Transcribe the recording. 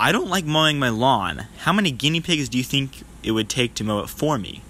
I don't like mowing my lawn. How many guinea pigs do you think it would take to mow it for me?